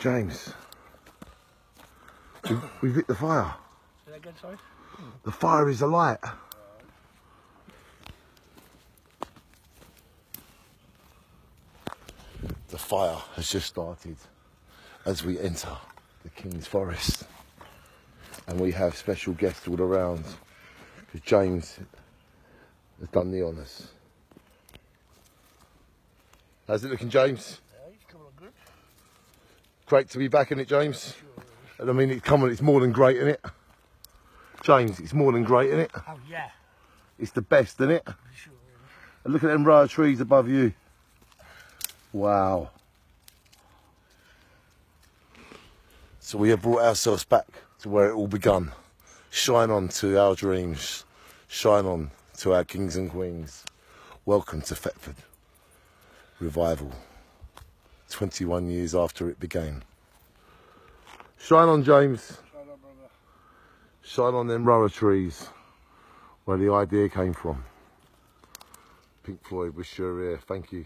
James, we've, we've lit the fire. Say that again, sorry? The fire is alight. The fire has just started as we enter the King's Forest. And we have special guests all around because James has done the honours. How's it looking, James? Yeah, he's coming on good. Great to be back in it, James. And I mean, it's coming. It's more than great in it. James, it's more than great in it. Oh, yeah. It's the best in it. Sure. And look at them row of trees above you. Wow. So we have brought ourselves back to where it all begun. Shine on to our dreams. Shine on to our kings and queens. Welcome to Thetford. Revival. 21 years after it began. Shine on, James. Shine on, brother. Shine on them of trees where the idea came from. Pink Floyd, wish you were here. Thank you.